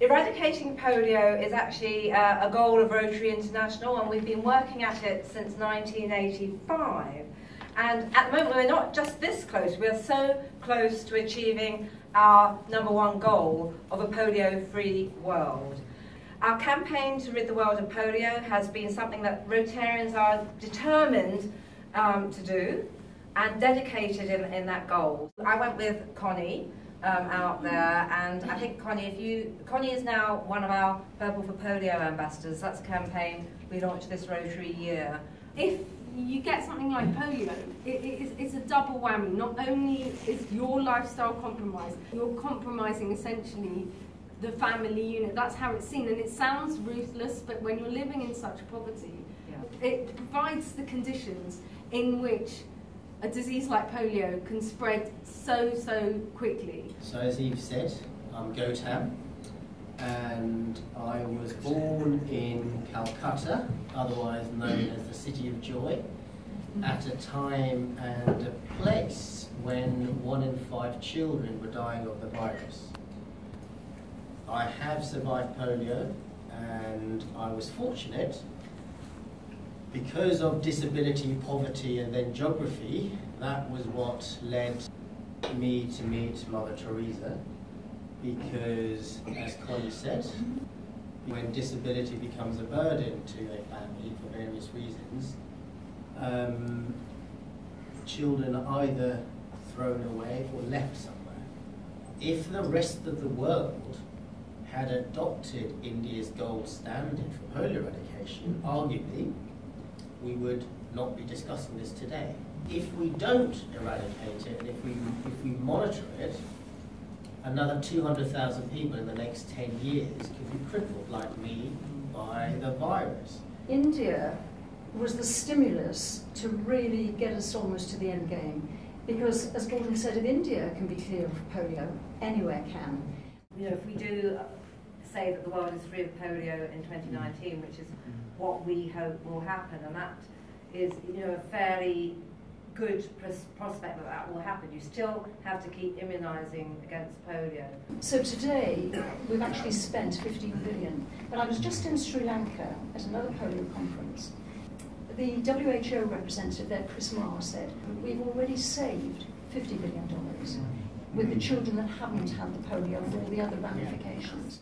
Eradicating polio is actually uh, a goal of Rotary International and we've been working at it since 1985. And at the moment we're not just this close, we're so close to achieving our number one goal of a polio-free world. Our campaign to rid the world of polio has been something that Rotarians are determined um, to do and dedicated in, in that goal. I went with Connie, um, out there. And I think Connie, if you Connie is now one of our Purple for Polio ambassadors. That's a campaign we launched this Rotary year. If you get something like polio, it, it, it's a double whammy. Not only is your lifestyle compromised, you're compromising essentially the family unit. That's how it's seen, and it sounds ruthless, but when you're living in such poverty, yeah. it provides the conditions in which a disease like polio can spread so, so quickly. So as Eve said, I'm Gautam and I was born in Calcutta, otherwise known as the City of Joy, at a time and a place when one in five children were dying of the virus. I have survived polio and I was fortunate because of disability, poverty, and then geography, that was what led me to meet Mother Teresa. Because, as Connie said, when disability becomes a burden to a family for various reasons, um, children are either thrown away or left somewhere. If the rest of the world had adopted India's gold standard for polio eradication, arguably we would not be discussing this today. If we don't eradicate it, and if we, if we monitor it, another 200,000 people in the next 10 years could be crippled like me by the virus. India was the stimulus to really get us almost to the end game. Because, as Gordon said, if India can be clear of polio, anywhere can. You know, if we do say that the world is free of polio in 2019, mm. which is what we hope will happen, and that is, you know, a fairly good prospect that that will happen. You still have to keep immunising against polio. So today we've actually spent 15 billion. But I was just in Sri Lanka at another polio conference. The WHO representative there, Chris Marr, said we've already saved 50 billion dollars with the mm. children that haven't had the polio and all the other ramifications.